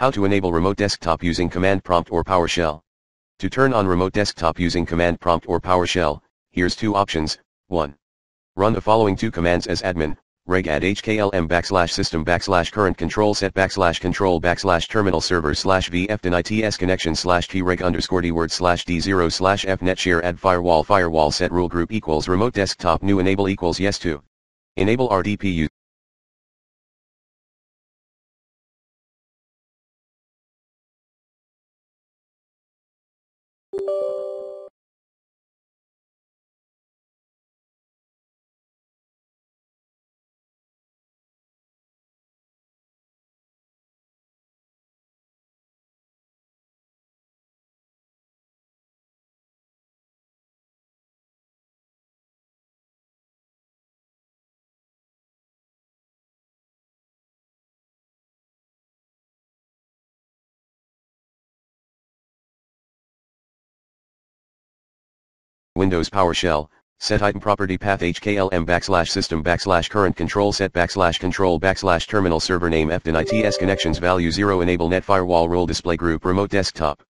How to enable remote desktop using command prompt or PowerShell. To turn on remote desktop using command prompt or PowerShell, here's two options, 1. Run the following two commands as admin, regadd hklm backslash system backslash current control set backslash control backslash terminal server slash vfdin its connection slash kreg underscore dword slash d0 slash fnet share add firewall firewall set rule group equals remote desktop new enable equals yes to enable rdp うん。Windows PowerShell, set item property path hklm backslash system backslash current control set backslash control backslash terminal server name fDenyTSConnections value 0 enable net firewall role display group remote desktop.